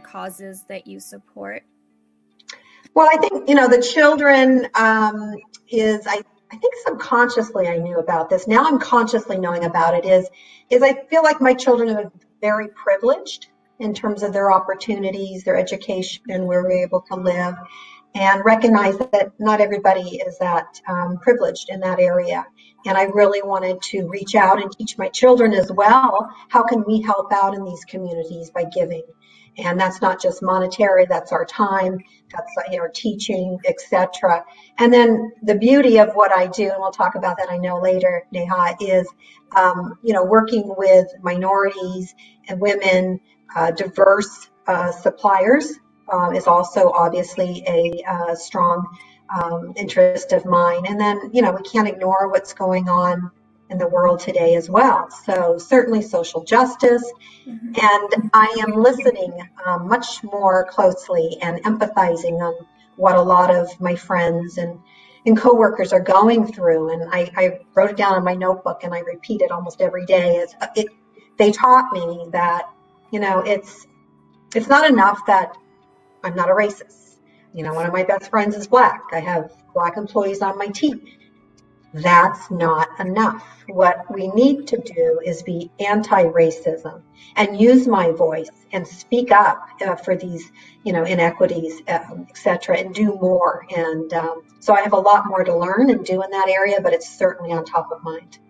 causes that you support? Well, I think, you know, the children um, is, I, I think subconsciously I knew about this. Now I'm consciously knowing about it is, is I feel like my children are very privileged in terms of their opportunities, their education, and where we're able to live, and recognize that not everybody is that um, privileged in that area. And I really wanted to reach out and teach my children as well. How can we help out in these communities by giving? and that's not just monetary that's our time that's you know teaching etc and then the beauty of what i do and we'll talk about that i know later neha is um, you know working with minorities and women uh, diverse uh, suppliers um, is also obviously a uh, strong um, interest of mine and then you know we can't ignore what's going on in the world today as well. So certainly social justice, mm-hmm. and I am listening um, much more closely and empathizing on what a lot of my friends and and coworkers are going through. And I, I wrote it down in my notebook, and I repeat it almost every day. It's, it, they taught me that you know it's it's not enough that I'm not a racist. You know, one of my best friends is black. I have black employees on my team that's not enough. What we need to do is be anti racism and use my voice and speak up uh, for these, you know, inequities, um, etc., and do more. And um, so I have a lot more to learn and do in that area, but it's certainly on top of mind.